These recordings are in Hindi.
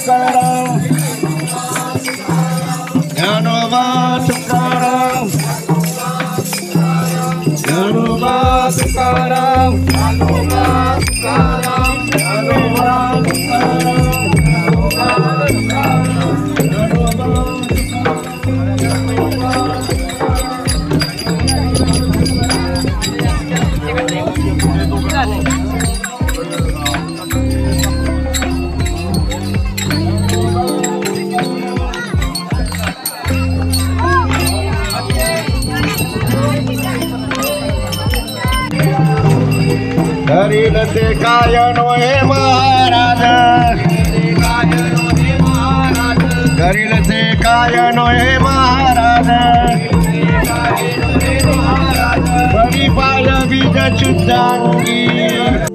Sarah. हरी लते कायनो हे महाराज। हरी लते कायनो हे महाराज। बड़ी पाल बीज शुद्धांगी।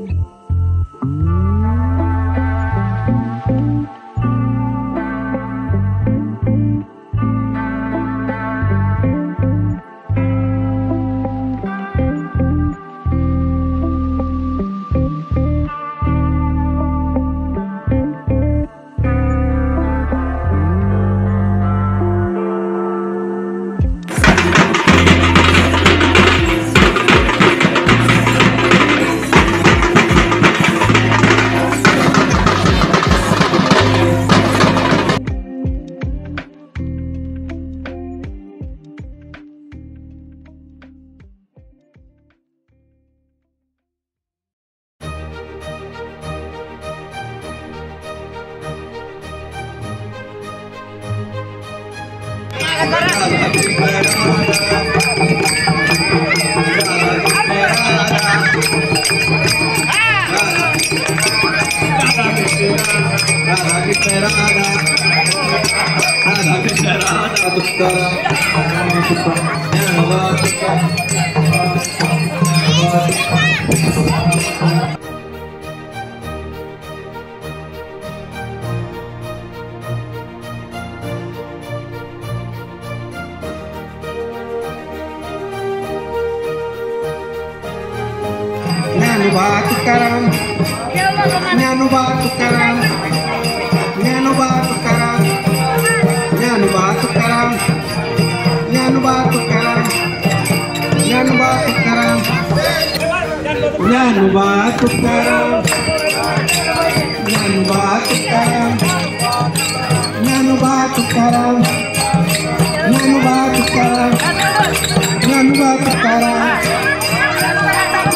Radha Krishna Radha Radha Krishna Radha Radha चुद्धांगी Dnyanoba Tukaram Dnyanoba Tukaram Dnyanoba Tukaram Dnyanoba Tukaram Dnyanoba Tukaram Dnyanoba Tukaram Dnyanoba Tukaram Dnyanoba Tukaram Dnyanoba Tukaram Dnyanoba Tukaram Dnyanoba Tukaram Dnyanoba